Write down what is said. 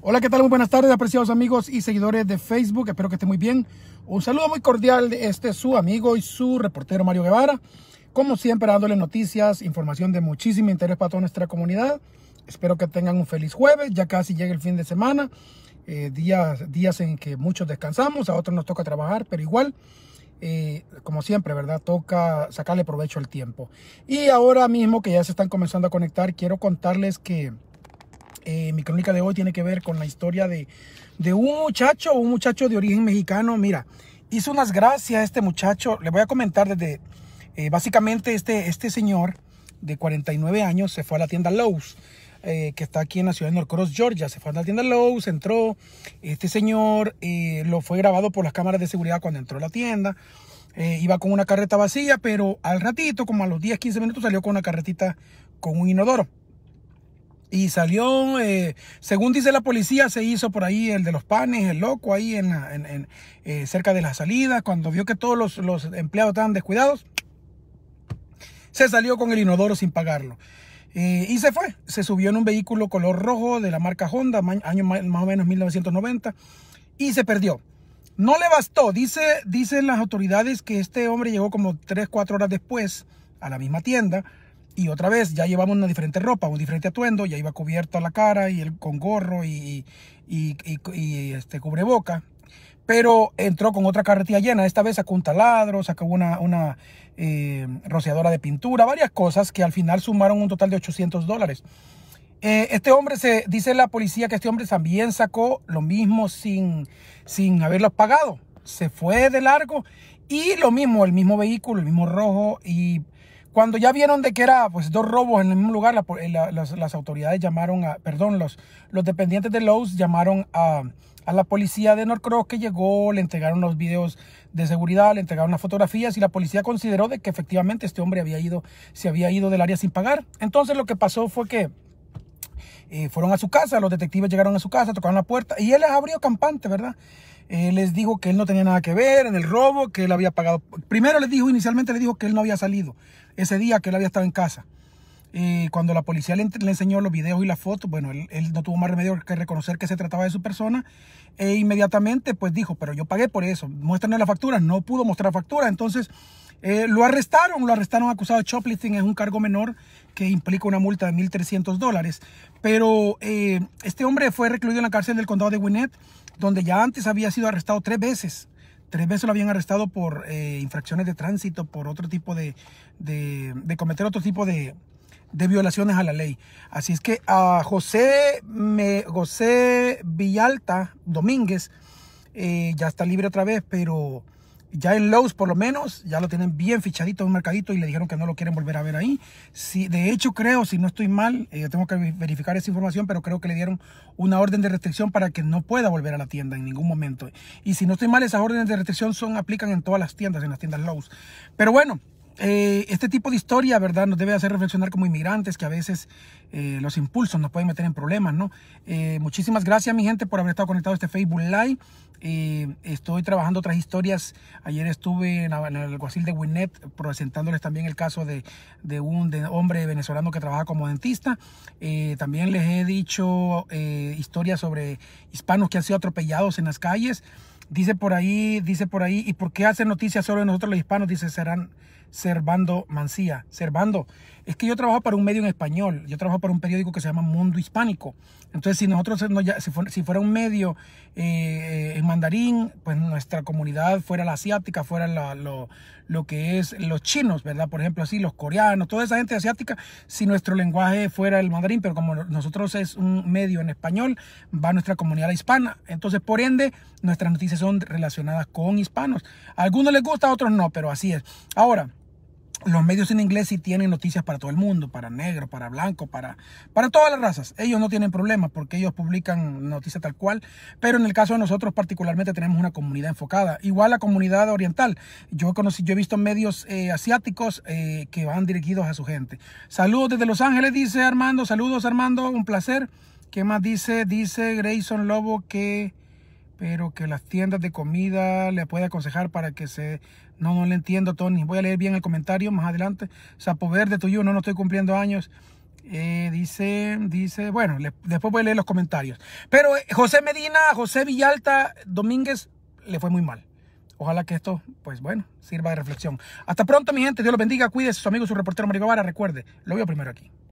Hola, ¿qué tal? Muy buenas tardes, apreciados amigos y seguidores de Facebook. Espero que estén muy bien. Un saludo muy cordial de este su amigo y su reportero Mario Guevara. Como siempre, dándole noticias, información de muchísimo interés para toda nuestra comunidad. Espero que tengan un feliz jueves. Ya casi llega el fin de semana. Eh, días, días en que muchos descansamos, a otros nos toca trabajar, pero igual, eh, como siempre, ¿verdad? Toca sacarle provecho al tiempo. Y ahora mismo que ya se están comenzando a conectar, quiero contarles que eh, mi crónica de hoy tiene que ver con la historia de, un muchacho, un muchacho de origen mexicano. Mira, hizo unas gracias a este muchacho. Le voy a comentar desde, eh, básicamente este, este señor de 49 años se fue a la tienda Lowe's. Eh, que está aquí en la ciudad de Norcross, Georgia. Se fue a la tienda Lowe's, entró. Este señor lo fue grabado por las cámaras de seguridad cuando entró a la tienda. iba con una carreta vacía, pero al ratito, como a los 10, 15 minutos, salió con una carretita con un inodoro. Y salió, eh, según dice la policía, se hizo por ahí el de los panes, el loco ahí en, eh, cerca de la salida. Cuando vio que todos los, empleados estaban descuidados, se salió con el inodoro sin pagarlo. Eh, y se fue, se subió en un vehículo color rojo de la marca Honda, año más o menos 1990, y se perdió. No le bastó, dice, dicen las autoridades que este hombre llegó como 3, 4 horas después a la misma tienda y otra vez, ya llevamos una diferente ropa, un diferente atuendo, ya iba cubierta la cara y el, con gorro y, y, este, cubreboca. Pero entró con otra carretilla llena. Esta vez sacó un taladro, sacó una, una eh, rociadora de pintura, varias cosas que al final sumaron un total de 800 dólares. Eh, este hombre se dice la policía que este hombre también sacó lo mismo sin, sin haberlos pagado. Se fue de largo y lo mismo, el mismo vehículo, el mismo rojo y cuando ya vieron de que era pues dos robos en el mismo lugar, eh, las, autoridades llamaron a, perdón, los, los dependientes de Lowe's llamaron a, la policía de Norcross que llegó, le entregaron los videos de seguridad, le entregaron las fotografías y la policía consideró de que efectivamente este hombre había ido, se había ido del área sin pagar. Entonces lo que pasó fue que eh, fueron a su casa, los detectives llegaron a su casa, tocaron la puerta y él les abrió campante, ¿verdad? Eh, les dijo que él no tenía nada que ver en el robo, que él había pagado. Primero les dijo, inicialmente le dijo que él no había salido ese día, que él había estado en casa. Eh, cuando la policía le, enseñó los videos y las fotos, bueno, él, no tuvo más remedio que reconocer que se trataba de su persona e inmediatamente pues dijo, pero yo pagué por eso, muéstrame la factura, no pudo mostrar factura, entonces eh, lo arrestaron, lo arrestaron acusado de shoplifting, es un cargo menor que implica una multa de 1.300 dólares, pero este hombre fue recluido en la cárcel del condado de Gwinnett, donde ya antes había sido arrestado tres veces. Tres veces lo habían arrestado por eh, infracciones de tránsito, por otro tipo de, de, cometer otro tipo de, de, violaciones a la ley. Así es que a José, me, José Villalta Domínguez eh, ya está libre otra vez, pero ya en Lowe's por lo menos, ya lo tienen bien fichadito un mercadito y le dijeron que no lo quieren volver a ver ahí. Si, de hecho creo, si no estoy mal, eh, tengo que verificar esa información, pero creo que le dieron una orden de restricción para que no pueda volver a la tienda en ningún momento. Y si no estoy mal, esas órdenes de restricción son, aplican en todas las tiendas, en las tiendas Lowe's. Pero bueno, eh, este tipo de historia, ¿verdad? Nos debe hacer reflexionar como inmigrantes que a veces eh, los impulsos nos pueden meter en problemas, ¿no? Eh, muchísimas gracias, mi gente, por haber estado conectado a este Facebook Live. estoy trabajando otras historias. Ayer estuve en, el alguacil de Winnet presentándoles también el caso de, un hombre venezolano que trabaja como dentista. también les he dicho historias sobre hispanos que han sido atropellados en las calles. Dice por ahí, dice por ahí, ¿y por qué hacen noticias solo de nosotros los hispanos? Dice, serán Servando Mancía. Servando, es que yo trabajo para un medio en español, yo trabajo para un periódico que se llama Mundo Hispánico. Entonces, si nosotros, si fuera un medio eh, en mandarín, pues nuestra comunidad fuera la asiática, fuera lo, que es los chinos, ¿verdad? Por ejemplo, así, los coreanos, toda esa gente asiática, si nuestro lenguaje fuera el mandarín, pero como nosotros es un medio en español, va nuestra comunidad hispana. Entonces, por ende, nuestras noticias son relacionadas con hispanos. A algunos les gusta, a otros no, pero así es. Ahora, los medios en inglés sí tienen noticias para todo el mundo, para negro, para blanco, para, para todas las razas. Ellos no tienen problemas porque ellos publican noticias tal cual, pero en el caso de nosotros particularmente tenemos una comunidad enfocada. Igual la comunidad oriental. Yo, conocí, yo he visto medios eh, asiáticos eh, que van dirigidos a su gente. Saludos desde Los Ángeles, dice Armando. Saludos Armando, un placer. ¿Qué más dice? Dice Grayson Lobo que pero que las tiendas de comida le puede aconsejar para que se... No, no le entiendo, Tony. Voy a leer bien el comentario más adelante. Sapo Verde, tuyo, no, no estoy cumpliendo años. Eh, dice, dice, bueno, después voy a leer los comentarios. Pero eh, José Medina, José Villalta, Domínguez, le fue muy mal. Ojalá que esto, pues bueno, sirva de reflexión. Hasta pronto, mi gente. Dios los bendiga. Cuídese, su amigo, su reportero Mario Guevara. Recuerde, lo veo primero aquí.